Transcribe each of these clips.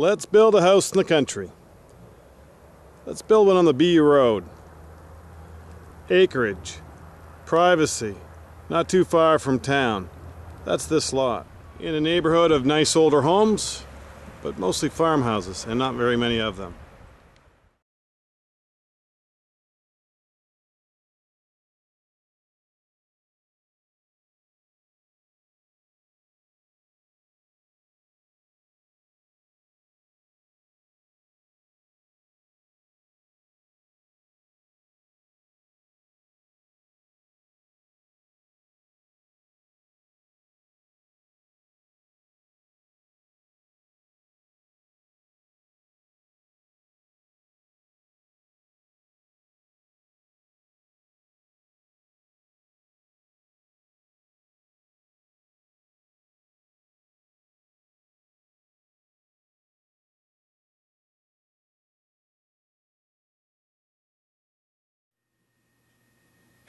Let's build a house in the country. Let's build one on the B Road. Acreage, privacy, not too far from town. That's this lot. In a neighborhood of nice older homes, but mostly farmhouses, and not very many of them.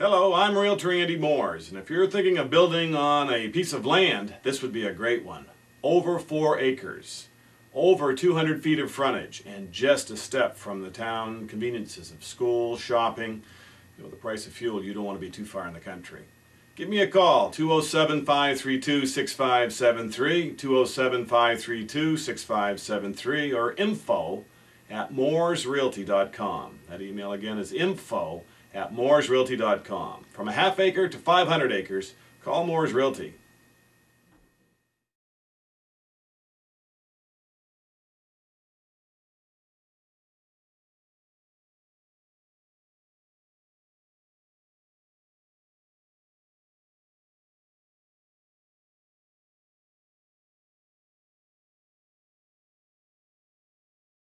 Hello, I'm Realtor Andy Mooers, and if you're thinking of building on a piece of land, this would be a great one. Over four acres, over 200 feet of frontage, and just a step from the town conveniences of school, shopping. You know, the price of fuel, you don't want to be too far in the country. Give me a call, 207-532-6573, 207-532-6573, or info at mooersrealty.com. That email again is info at mooersrealty.com. From a half acre to 500 acres, call Mooers Realty.